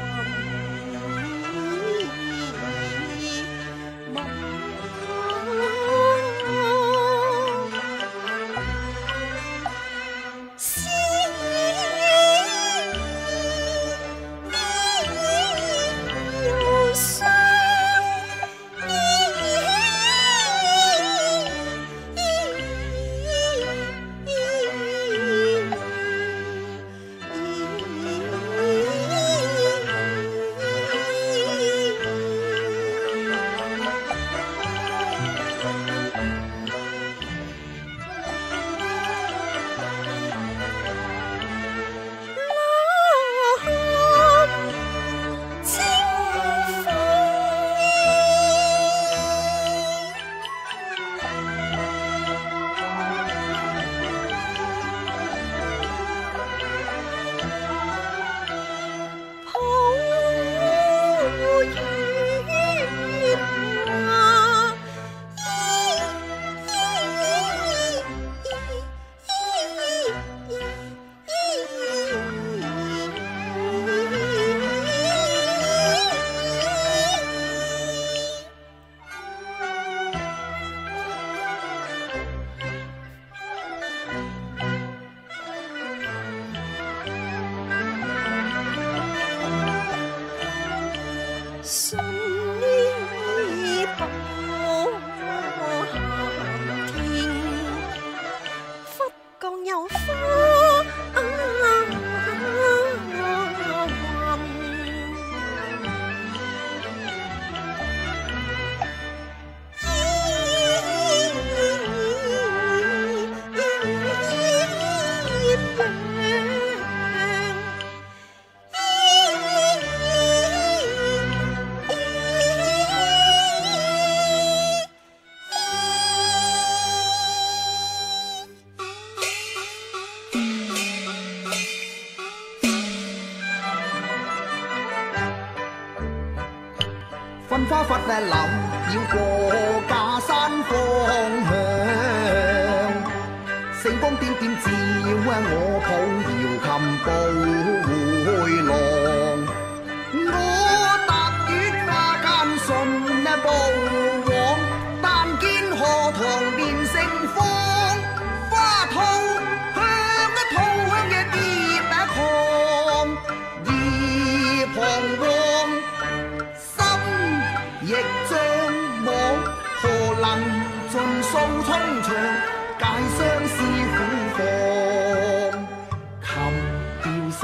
Um,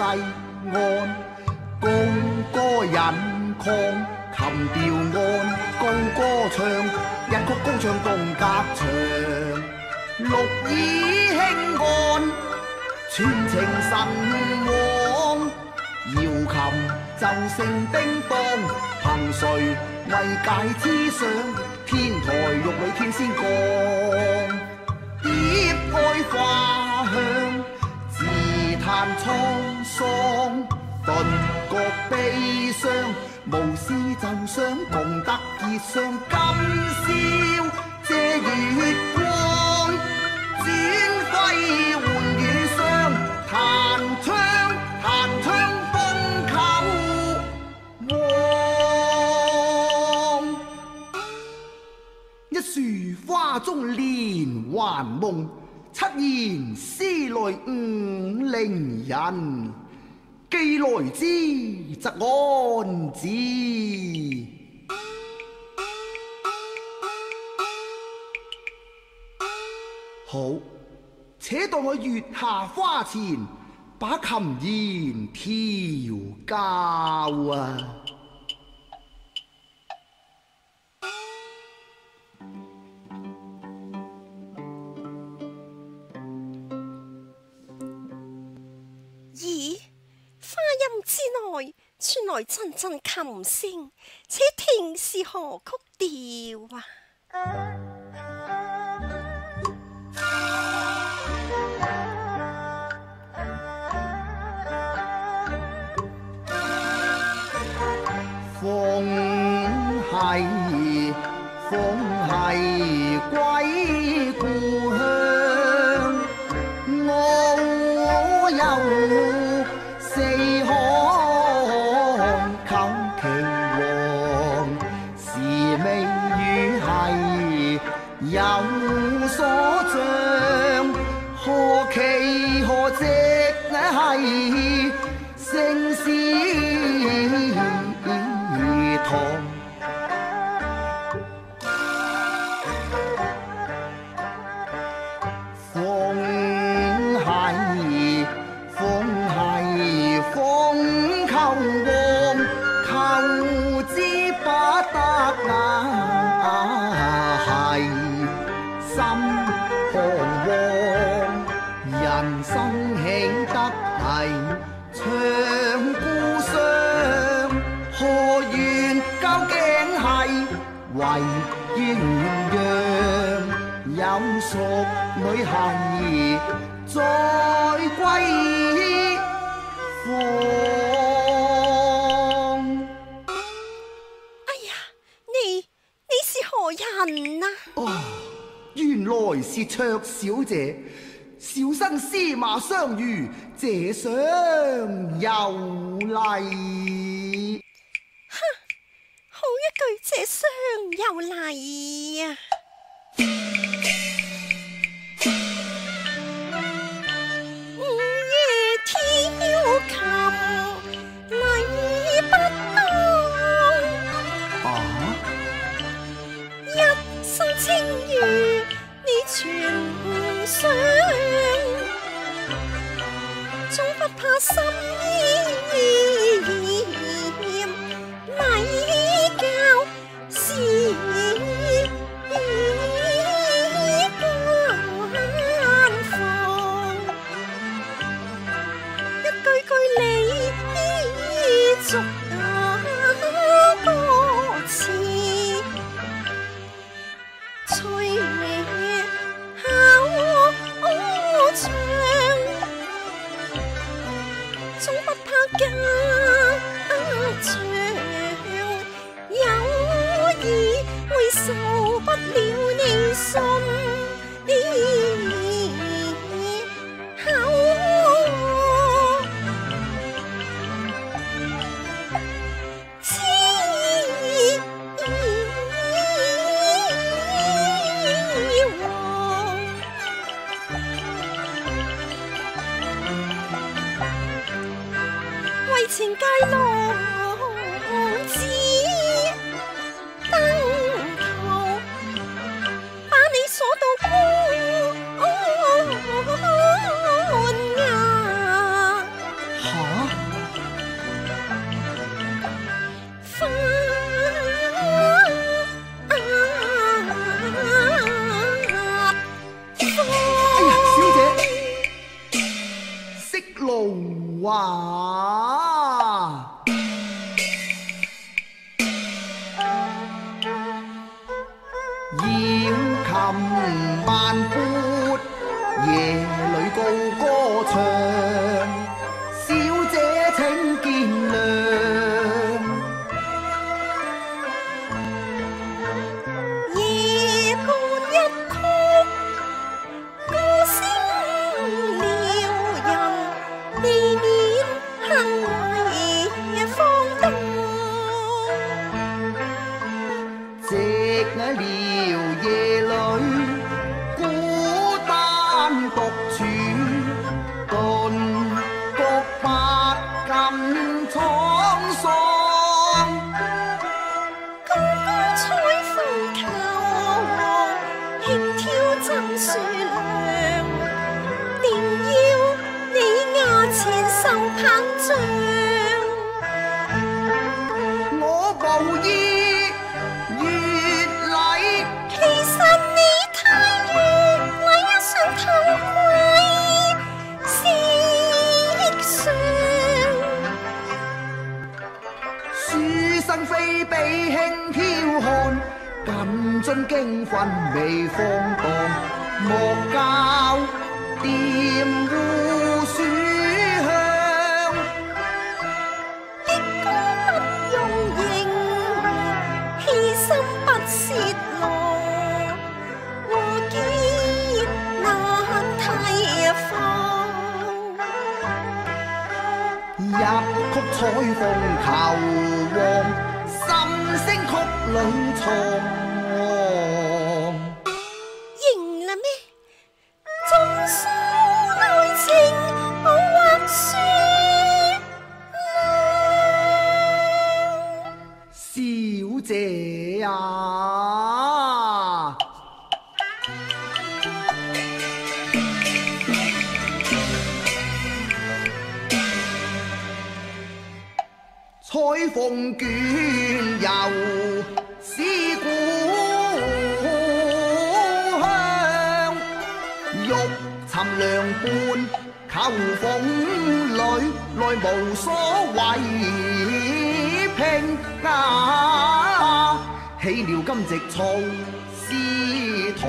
岸，高歌引抗、琴调案、高歌唱，一曲高唱共隔墙，绿耳轻看，全情神往，瑶琴奏成叮当，凭谁为解痴想？天台玉女天仙降。相，无私奏相，共得结相。今宵借月光，转辉换羽相，弹窗弹窗风叩望。一树花中连环梦，七言诗来五令人。既来之，则安之。好，且待我月下花前，把琴弦调教。阵阵琴声，且听是何曲调啊？风系风系归！如系有所长，何其何值夕系圣师堂？女行儿再归乡。哎呀，你你是何人啊？哦，原来是卓小姐，小生司马相如，谢相又嚟。哼，好一句谢相又嚟呀！听雨，你全无伤，总不怕心依然。前该路。直从师堂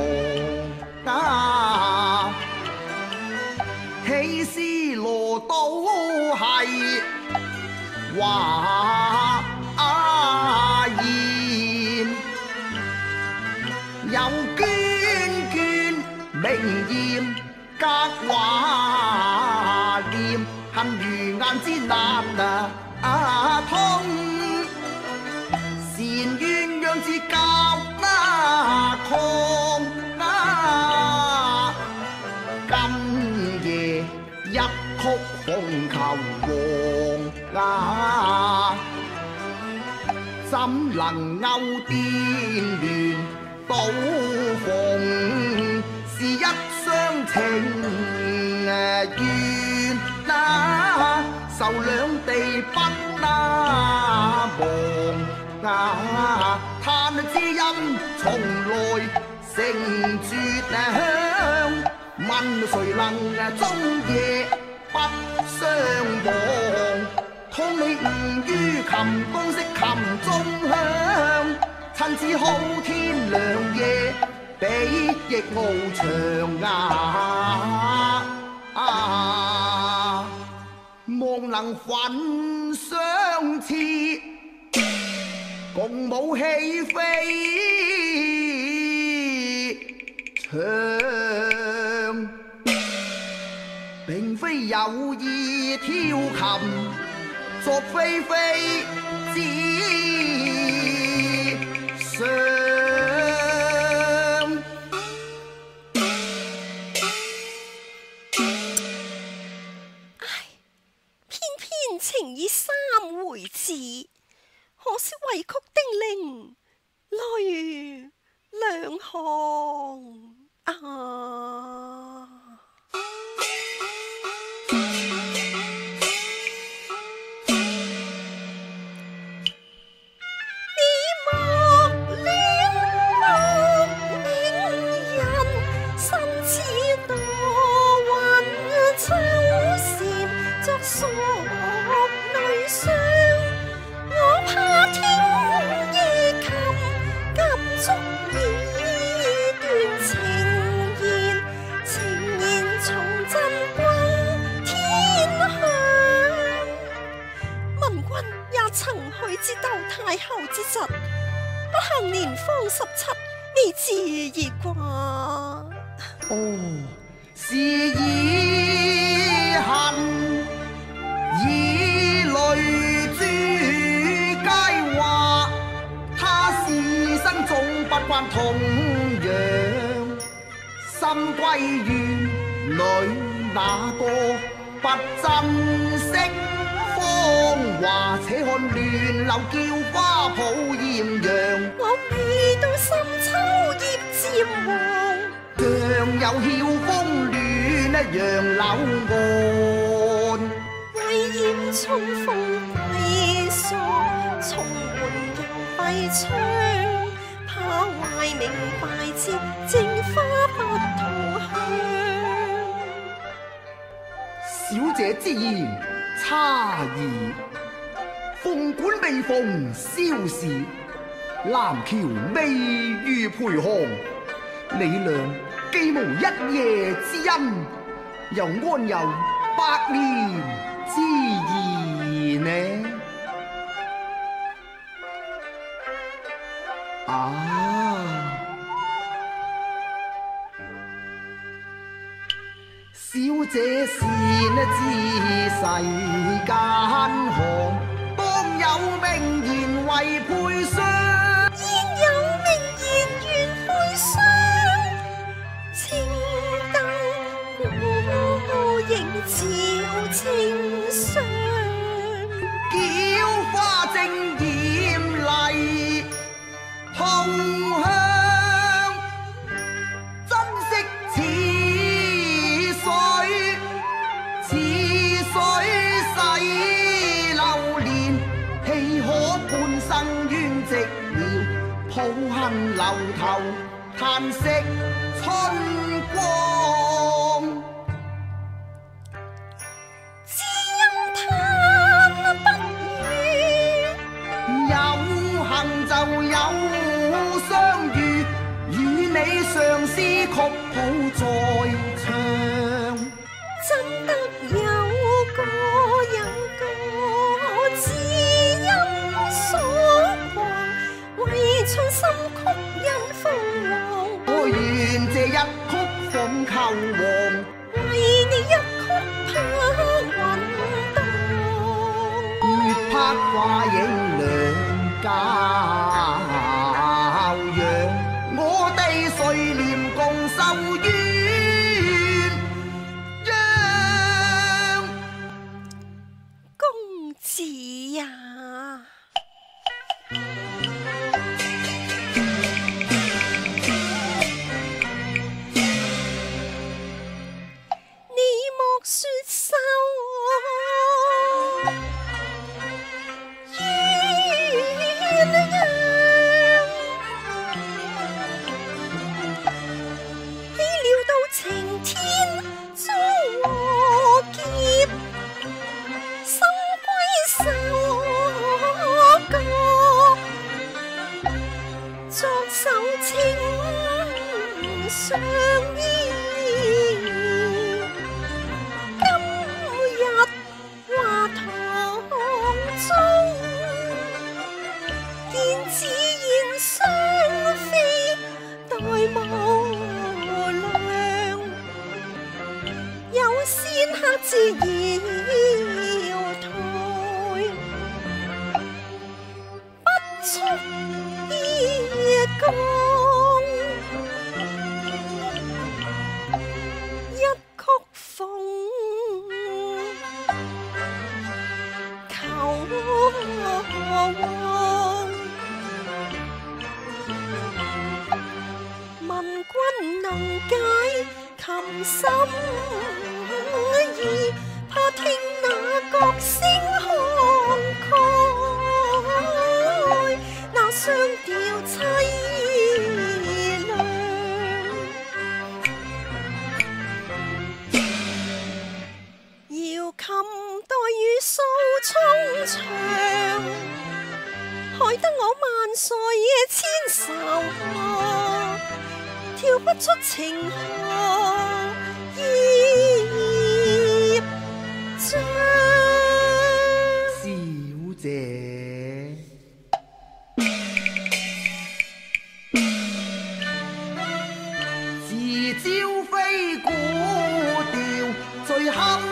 下，起师罗都系华筵，又娟娟明艳，格华念恨如雁之难啊！啊，怎能勾连鸾倒凤是一双情愿啊，愁两地不啊忘。啊，叹知音从来成绝响，问谁能终夜不相忘？你氣於琴弓，式琴中響，趁此好天良夜，比翼翱翔啊！望能粉相似，共舞戲飛長。並非有意挑琴。作非非纸上。唉，偏偏情已三回次，可惜为曲丁玲泪两行啊！至道太后之侄，不幸年方十七，你自而挂。哦，是以恨，以泪珠皆话。他是生总不惯同样，心归玉女，哪个不珍惜？话且看，乱柳叫花抱艳阳。我未到深秋叶渐黄。杨柳晓风暖，杨柳岸。为掩春风闭锁，重门又闭窗。怕坏明白节，正花不吐香。小姐之言差矣。凤管未逢萧史，南桥未遇陪航。你俩既无一夜之恩，又安有百年之谊呢？啊！小姐是知世间何？有名言为配相，焉有名言愿配相？青灯古影照清。唱心曲，引风流，我愿这一曲奉求王，为你一曲抛云浪，月魄花影。问君能解琴心意，怕听那角声慷慨那双调凄凉。瑶琴待雨扫，冲肠。在夜千愁下，跳不出情花意孽小姐，自招飞古调，最堪。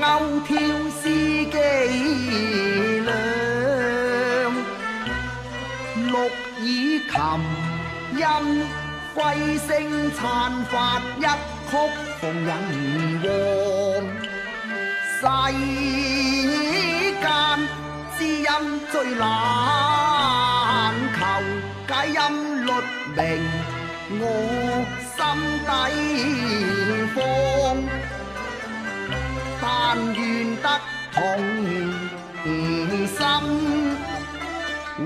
勾挑思机两，绿耳琴音归声灿发一曲逢人望，世间知音最难求，解音律明我心底方。但愿得同心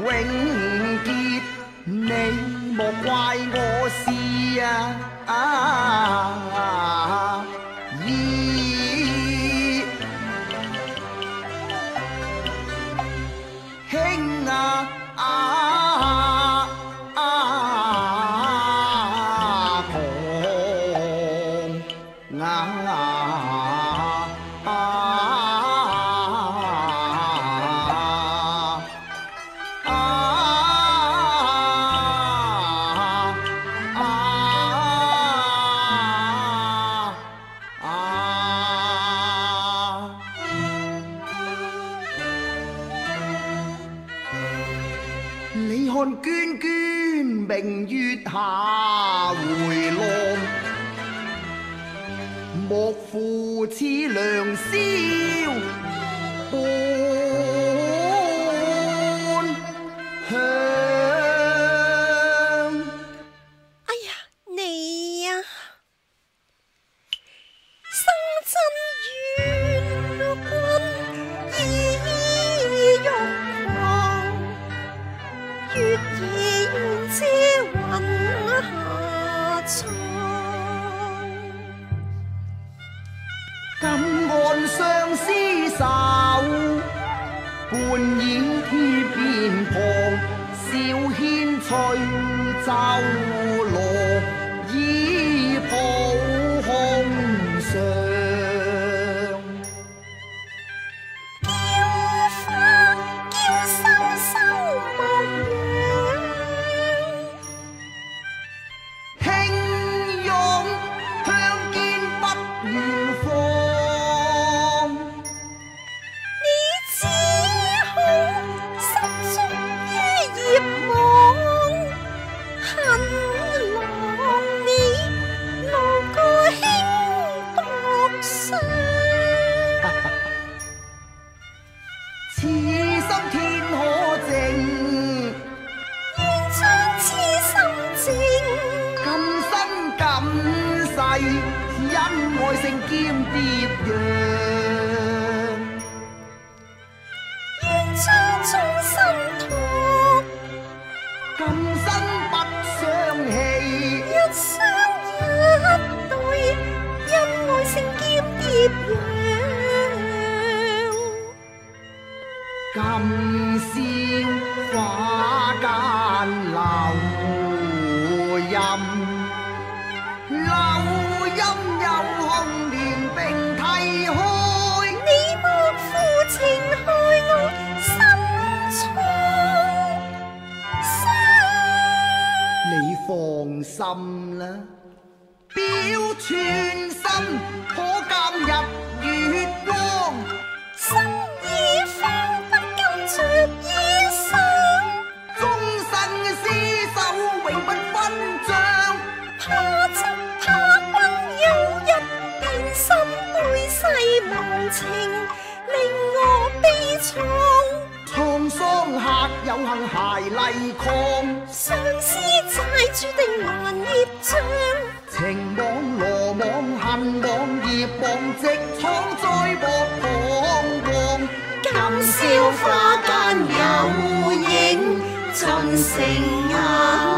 永结，你莫怪我痴啊！似良宵。今宵花间留音，留音有空怜病态，害你莫负情害我心创伤。你放心啦，表寸心。沧桑客有幸偕丽旷，相思债注定难业障，情网罗网恨网孽网，直闯在恶茫茫。今宵花间有影，尽成啊。